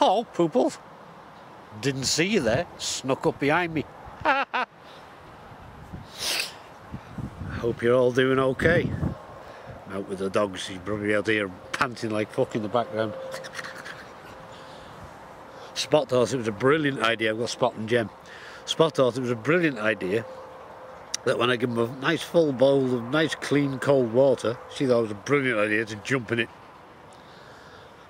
Oh, Pooples. Didn't see you there. Snuck up behind me. I hope you're all doing okay. I'm out with the dogs. You probably out here panting like fuck in the background. Spot thought it was a brilliant idea. I've got Spot and Gem. Spot thought it was a brilliant idea that when I give him a nice full bowl of nice clean cold water, she thought it was a brilliant idea to jump in it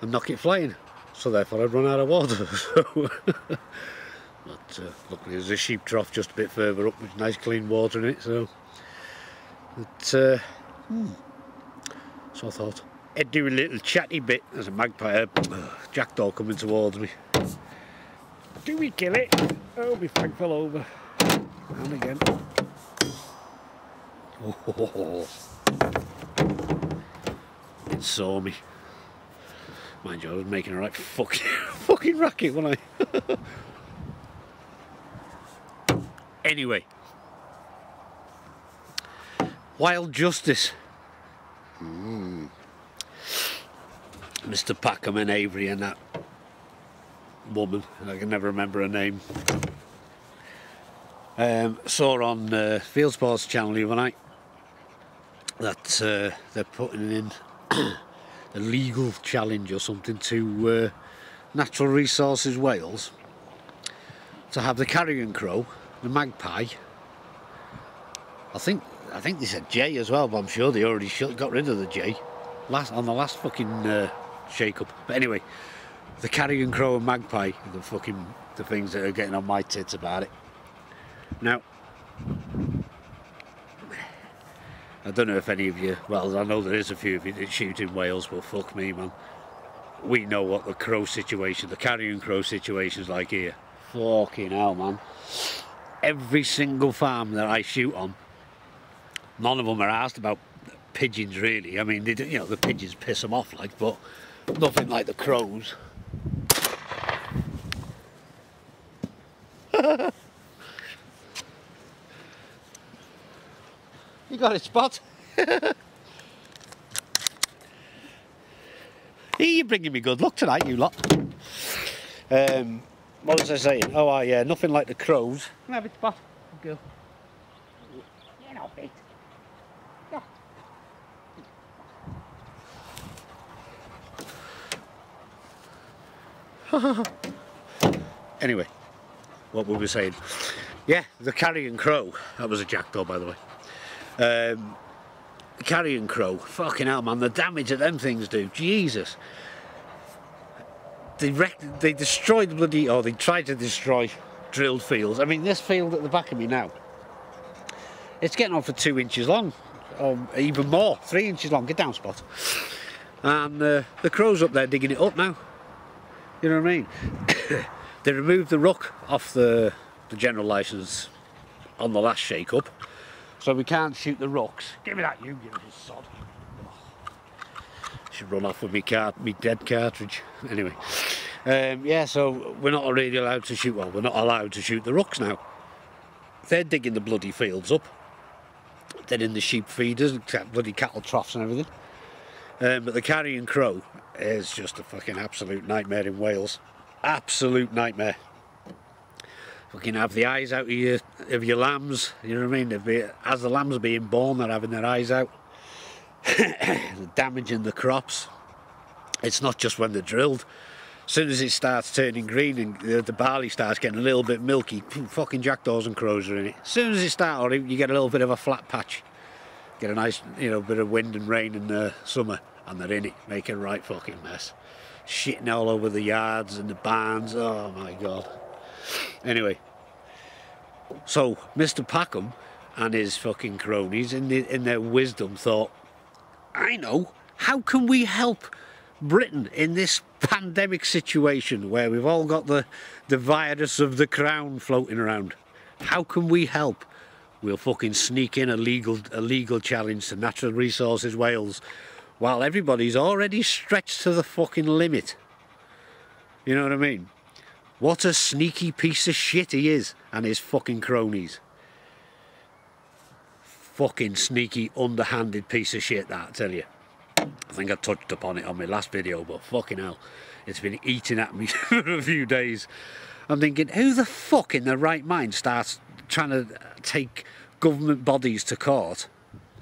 and knock it flying. So therefore I'd run out of water. So but uh, luckily there's a sheep trough just a bit further up with nice clean water in it. So, but, uh, hmm. so I thought I'd do a little chatty bit. There's a magpie, uh, jackdaw coming towards me. Do we kill it? Oh, my flag fell over. And again. Oh, it saw me. Mind you, I was making a right fucking, fucking racket, wasn't I? anyway. Wild Justice. Mm. Mr. Packham and Avery and that woman, I can never remember her name. Um, saw on uh, Field Sports channel the other night that uh, they're putting in a legal challenge or something to uh, Natural Resources Wales to have the carrion crow, the magpie. I think I think they said jay as well, but I'm sure they already got rid of the jay last on the last fucking uh, shake-up. But anyway, the carrion crow and magpie, the fucking the things that are getting on my tits about it. Now, I don't know if any of you, well, I know there is a few of you that shoot in Wales, but fuck me, man. We know what the crow situation, the carrion crow situation is like here. Fucking hell, man. Every single farm that I shoot on, none of them are asked about pigeons, really. I mean, they, you know, the pigeons piss them off, like, but nothing like the crows. You got it, Spot. You're bringing me good luck tonight, you lot. Um, what was I saying? Oh, uh, yeah, nothing like the crows. Can I have it, Spot? Go. You know, Pete. anyway, what were we saying? Yeah, the carrion crow. That was a jackdaw, by the way. Um, carrion crow. Fucking hell, man. The damage that them things do. Jesus. They they destroyed the bloody, or they tried to destroy drilled fields. I mean, this field at the back of me now, it's getting on for two inches long, or even more, three inches long. Get down, Spot. And uh, the crow's up there digging it up now. You know what I mean? they removed the rook off the, the general licence on the last shake-up so we can't shoot the rooks. Give me that, you give me sod. Should run off with me cart, me dead cartridge. Anyway, um, yeah. So we're not really allowed to shoot. Well, we're not allowed to shoot the rooks now. They're digging the bloody fields up. They're in the sheep feeders, bloody cattle troughs and everything. Um, but the carrion crow is just a fucking absolute nightmare in Wales. Absolute nightmare fucking have the eyes out of your, of your lambs, you know what I mean? Be, as the lambs are being born, they're having their eyes out, damaging the crops. It's not just when they're drilled. As soon as it starts turning green and the, the barley starts getting a little bit milky, fucking jackdaws and crows are in it. As soon as it starts, you get a little bit of a flat patch. Get a nice, you know, bit of wind and rain in the summer, and they're in it, making a right fucking mess. Shitting all over the yards and the barns, oh my god. Anyway, so Mr. Packham and his fucking cronies, in, the, in their wisdom, thought, I know, how can we help Britain in this pandemic situation where we've all got the, the virus of the crown floating around? How can we help? We'll fucking sneak in a legal, a legal challenge to Natural Resources Wales while everybody's already stretched to the fucking limit. You know what I mean? What a sneaky piece of shit he is and his fucking cronies. Fucking sneaky, underhanded piece of shit that, I tell you. I think I touched upon it on my last video, but fucking hell, it's been eating at me for a few days. I'm thinking, who the fuck in their right mind starts trying to take government bodies to court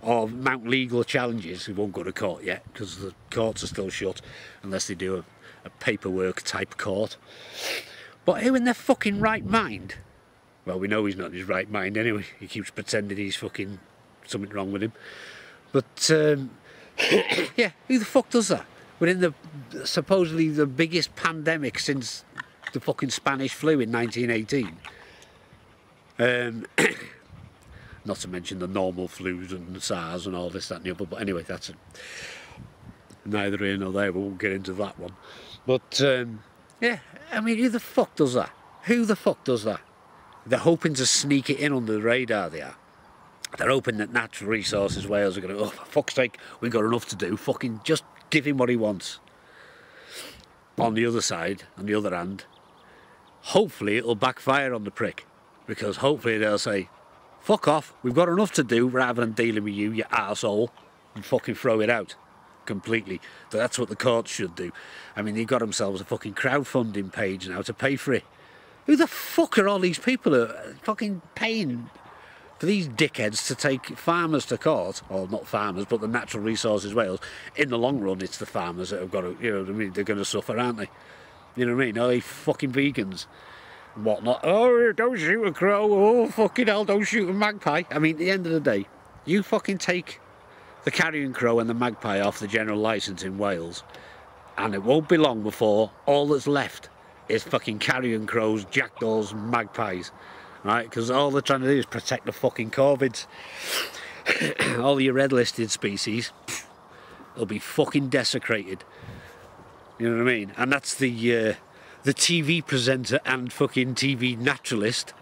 or mount legal challenges? We won't go to court yet because the courts are still shut unless they do a, a paperwork type court. But who in their fucking right mind? Well, we know he's not in his right mind anyway. He keeps pretending he's fucking something wrong with him. But um, yeah, who the fuck does that? We're in the supposedly the biggest pandemic since the fucking Spanish flu in 1918. Um, not to mention the normal flus and SARS and all this, that and the other. But anyway, that's it. Neither here nor there, we won't get into that one. But um, yeah, I mean, who the fuck does that? Who the fuck does that? They're hoping to sneak it in under the radar, they are. They're hoping that Natural Resources Wales are going to, oh, for fuck's sake, we've got enough to do. Fucking just give him what he wants. On the other side, on the other hand, hopefully it'll backfire on the prick. Because hopefully they'll say, fuck off, we've got enough to do rather than dealing with you, you arsehole, and fucking throw it out completely. That's what the courts should do. I mean, they've got themselves a fucking crowdfunding page now to pay for it. Who the fuck are all these people who are fucking paying for these dickheads to take farmers to court, or not farmers, but the Natural Resources Wales, in the long run, it's the farmers that have got to, you know what I mean, they're going to suffer, aren't they? You know what I mean? All these fucking vegans and whatnot. Oh, don't shoot a crow. Oh, fucking hell, don't shoot a magpie. I mean, at the end of the day, you fucking take the carrion crow and the magpie off the general licence in Wales, and it won't be long before all that's left is fucking carrion crows, jackdaws, magpies right? Because all they're trying to do is protect the fucking corvids. all your red listed species will be fucking desecrated. You know what I mean? And that's the uh, the TV presenter and fucking TV naturalist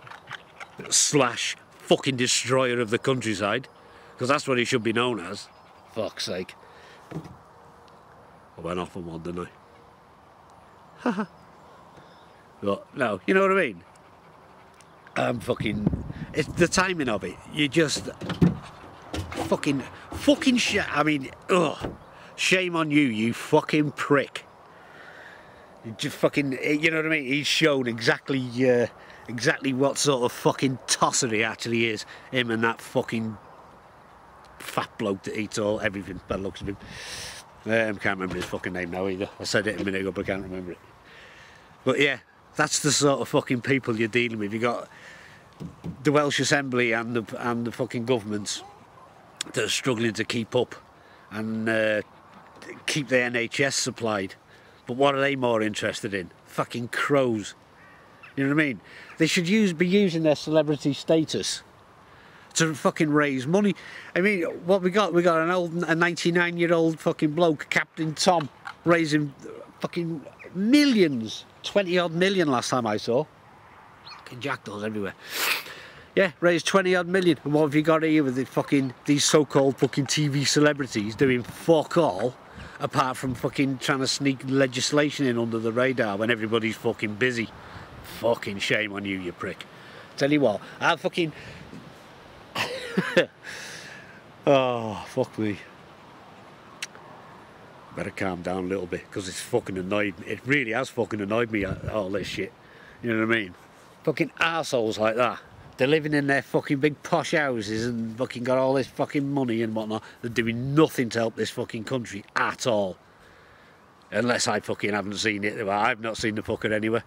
slash fucking destroyer of the countryside, because that's what he should be known as. Fuck's sake. I went off on one, didn't I? but no, you know what I mean? I'm fucking. It's the timing of it. You just fucking fucking shit. I mean, ugh. Shame on you, you fucking prick. You just fucking. You know what I mean? He's shown exactly. Uh, exactly what sort of fucking tosser he actually is. Him and that fucking fat bloke that eats all everything by looks of him. Um, can't remember his fucking name now either. I said it a minute ago, but I can't remember it. But yeah, that's the sort of fucking people you're dealing with. You got the Welsh Assembly and the and the fucking governments that are struggling to keep up and uh, keep the NHS supplied. But what are they more interested in? Fucking crows. You know what I mean? They should use be using their celebrity status to fucking raise money. I mean, what we got? We got an old, a 99 year old fucking bloke, Captain Tom, raising fucking millions 20 odd million last time I saw. Fucking jackdaws everywhere. Yeah, raised 20 odd million. And what have you got here with the fucking, these so-called fucking TV celebrities doing fuck all apart from fucking trying to sneak legislation in under the radar when everybody's fucking busy. Fucking shame on you, you prick. Tell you what, I'll fucking... oh, fuck me better calm down a little bit because it's fucking annoyed me. It really has fucking annoyed me, uh, all this shit. You know what I mean? Fucking assholes like that. They're living in their fucking big posh houses and fucking got all this fucking money and whatnot. They're doing nothing to help this fucking country at all. Unless I fucking haven't seen it. Well, I've not seen the fucker anywhere.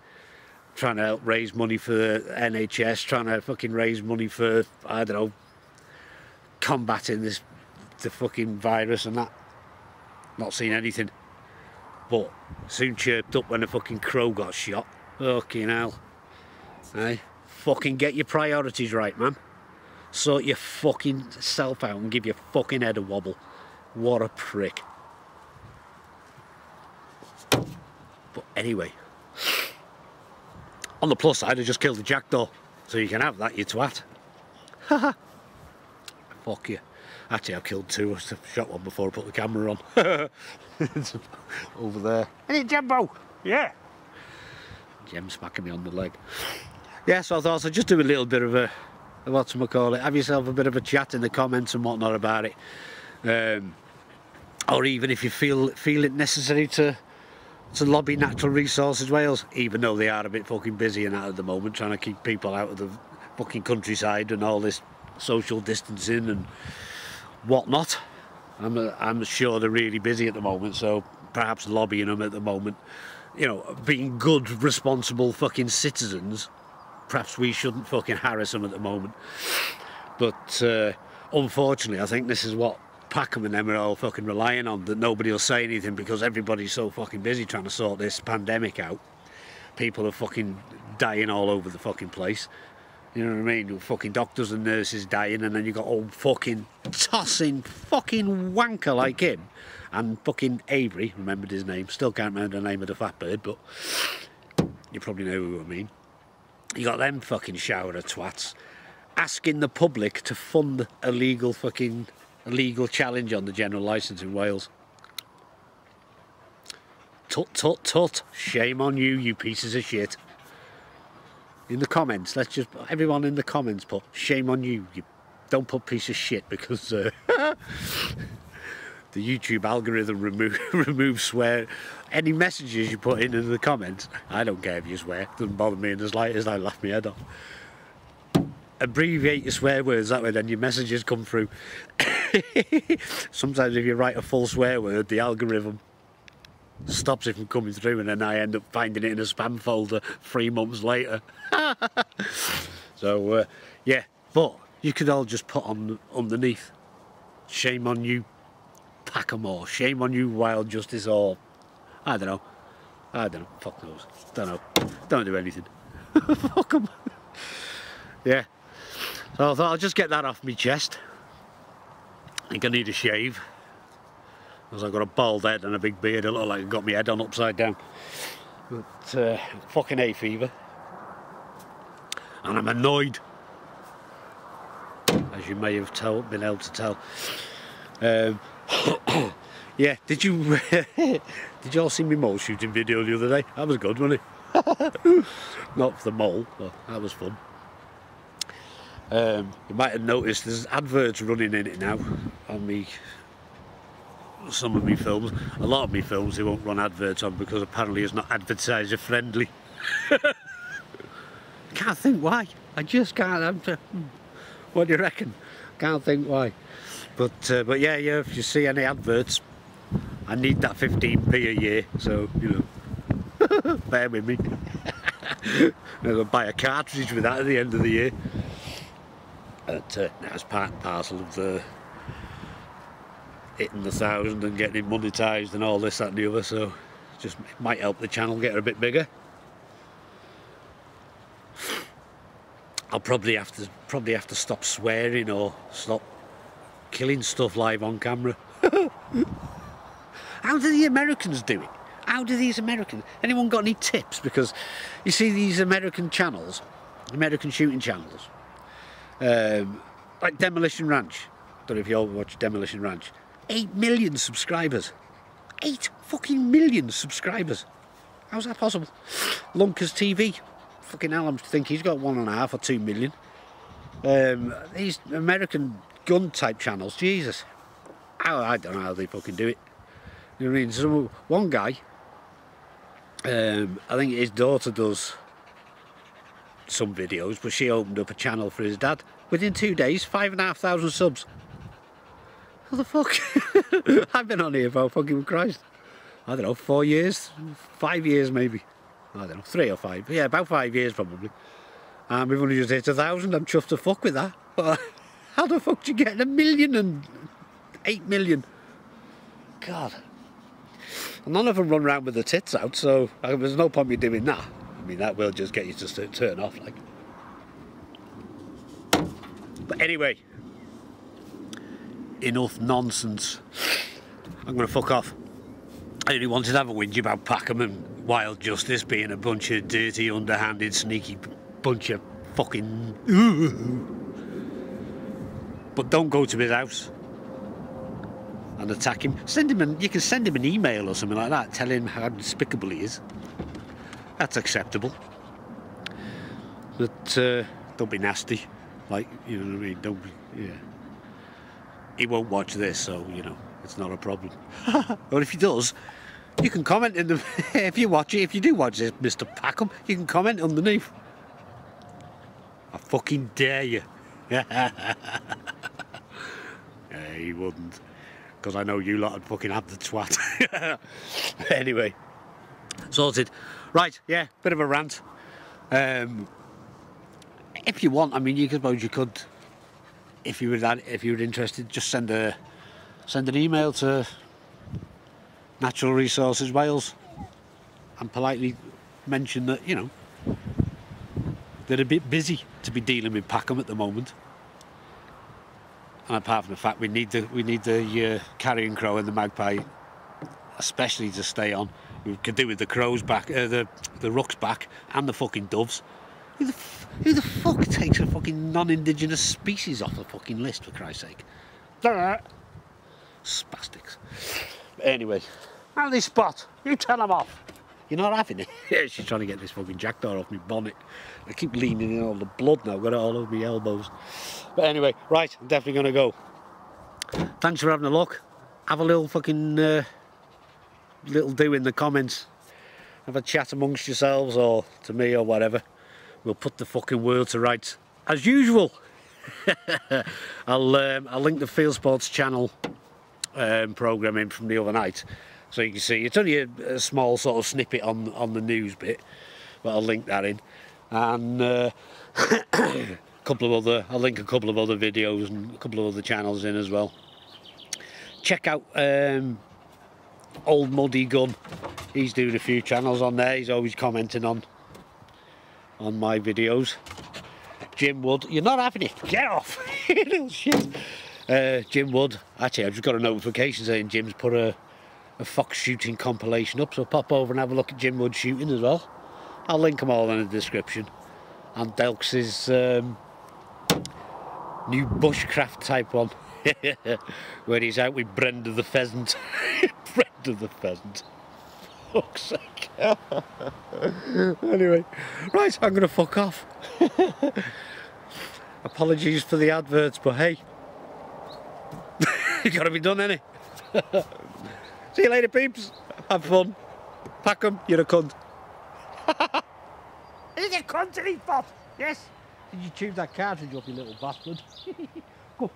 Trying to help raise money for the NHS, trying to fucking raise money for, I don't know, combating this, the fucking virus and that. Not seen anything. But soon chirped up when a fucking crow got shot. Fucking hell. Hey, fucking get your priorities right, man. Sort your fucking self out and give your fucking head a wobble. What a prick. But anyway, on the plus side, I just killed the jackdaw. So you can have that, you twat. Haha. Fuck you. Actually, I've killed two. I shot one before I put the camera on. over there. Hey, Jumbo! Yeah. Jem smacking me on the leg. Yeah, so I thought I'd just do a little bit of a, what's call it, have yourself a bit of a chat in the comments and whatnot about it. Um, or even if you feel feel it necessary to to lobby Natural Resources Wales, even though they are a bit fucking busy and out at the moment, trying to keep people out of the fucking countryside and all this social distancing and whatnot. I'm, I'm sure they're really busy at the moment, so perhaps lobbying them at the moment, you know, being good, responsible fucking citizens, perhaps we shouldn't fucking harass them at the moment. But uh, unfortunately, I think this is what Packham and them are all fucking relying on, that nobody will say anything because everybody's so fucking busy trying to sort this pandemic out. People are fucking dying all over the fucking place. You know what I mean? Fucking doctors and nurses dying, and then you got old fucking tossing fucking wanker like him, and fucking Avery. Remembered his name. Still can't remember the name of the fat bird, but you probably know who I mean. You got them fucking shower of twats asking the public to fund a legal fucking legal challenge on the general licence in Wales. Tut tut tut. Shame on you, you pieces of shit in the comments. Let's just everyone in the comments put shame on you. You don't put piece of shit because uh, the YouTube algorithm remove remove swear any messages you put in in the comments. I don't care if you swear. Doesn't bother me in as light as I laugh my head off. Abbreviate your swear words that way, then your messages come through. Sometimes if you write a full swear word, the algorithm stops it from coming through and then I end up finding it in a spam folder three months later. so, uh, yeah, but you could all just put on underneath, shame on you, Packamore, shame on you, Wild Justice, or, I don't know, I don't know, fuck knows, don't know, don't do anything. fuck them. yeah, so I thought I'll just get that off my chest. I think I need a shave. Because I've got a bald head and a big beard, it looks like I've got my head on upside down. But uh, fucking hay fever. And I'm annoyed. As you may have been able to tell. Um, yeah, did you did you all see me mole shooting video the other day? That was good, wasn't it? Not for the mole, but that was fun. Um, you might have noticed there's adverts running in it now on me some of my films. A lot of my films they won't run adverts on because apparently it's not advertiser friendly. can't think why. I just can't. I'm hmm, what do you reckon? Can't think why. But uh, but yeah, yeah. If you see any adverts, I need that 15p a year. So you know, bear with me. I'll buy a cartridge with that at the end of the year. But uh, that's part and parcel of the hitting the thousand and getting monetized and all this, that and the other, so just might help the channel get a bit bigger. I'll probably have to probably have to stop swearing or stop killing stuff live on camera. How do the Americans do it? How do these Americans? Anyone got any tips? Because you see these American channels, American shooting channels, um, like Demolition Ranch. Don't know if you all watch Demolition Ranch. 8 million subscribers. 8 fucking million subscribers. How's that possible? Lunkers TV. Fucking hell, I think he's got one and a half or two million. Um, these American gun type channels, Jesus. I, don't know how they fucking do it. You know what I mean? So one guy, um, I think his daughter does some videos, but she opened up a channel for his dad. Within two days, five and a half thousand subs. What the fuck? I've been on here for fucking Christ. I don't know, four years, five years maybe. I don't know, three or five. Yeah, about five years probably. And we've only just hit a thousand. I'm chuffed to fuck with that. But how the fuck do you get a million and eight million? God. none of them run around with the tits out, so uh, there's no point me doing that. I mean, that will just get you to turn off, like. But anyway, enough nonsense. I'm going to fuck off. I only wanted to have a whinge about Packham and Wild Justice being a bunch of dirty, underhanded, sneaky bunch of fucking... But don't go to his house and attack him. Send him an, you can send him an email or something like that, tell him how despicable he is. That's acceptable. But uh, don't be nasty. Like, you know what I mean? Don't be, yeah he won't watch this, so you know. It's not a problem. or if he does, you can comment in the if you watch it. If you do watch this, Mr. Packham, you can comment underneath. I fucking dare you. yeah, he wouldn't, because I know you lot would fucking have the twat. anyway, sorted. Right, yeah, bit of a rant. Um, if you want, I mean, you suppose you could, if you were that, if you were interested, just send a send an email to Natural Resources Wales and politely mention that you know they're a bit busy to be dealing with Packham at the moment. And apart from the fact we need the we need the uh, carrion crow and the magpie, especially to stay on. We could do with the crows back, uh, the the rooks back, and the fucking doves. Who the, f- who the fuck takes a fucking non-indigenous species off the fucking list for Christ's sake? Spastics. Anyway, this spot? You tell them off. You're not having it. yeah, she's trying to get this fucking jackdaw off my bonnet. I keep leaning in all the blood now. I've got it all over my elbows. But anyway, right, I'm definitely going to go. Thanks for having a look. Have a little fucking uh, little do in the comments. Have a chat amongst yourselves or to me or whatever. We'll put the fucking world to rights as usual. I'll um, I'll link the Field Sports channel um, program in from the other night, so you can see it's only a, a, small sort of snippet on on the news bit, but I'll link that in, and uh, a couple of other I'll link a couple of other videos and a couple of other channels in as well. Check out um, Old Muddy Gun. He's doing a few channels on there. He's always commenting on on my videos. Jim Wood, you're not having it. Get off, little shit. Uh, Jim Wood. Actually, I've just got a notification saying Jim's put a, a fox shooting compilation up, so pop over and have a look at Jim Wood shooting as well. I'll link them all in the description. And Delks' um, new bushcraft type one, where he's out with Brenda the pheasant. Brenda the pheasant. Fuck's sake. anyway, right, I'm going to fuck off. Apologies for the adverts, but hey, you got to be done, innit? See you later, peeps. Have fun. Packham, you're a cunt. He's a country bot. Yes. Did you tube that cartridge up, you little bastard? Go.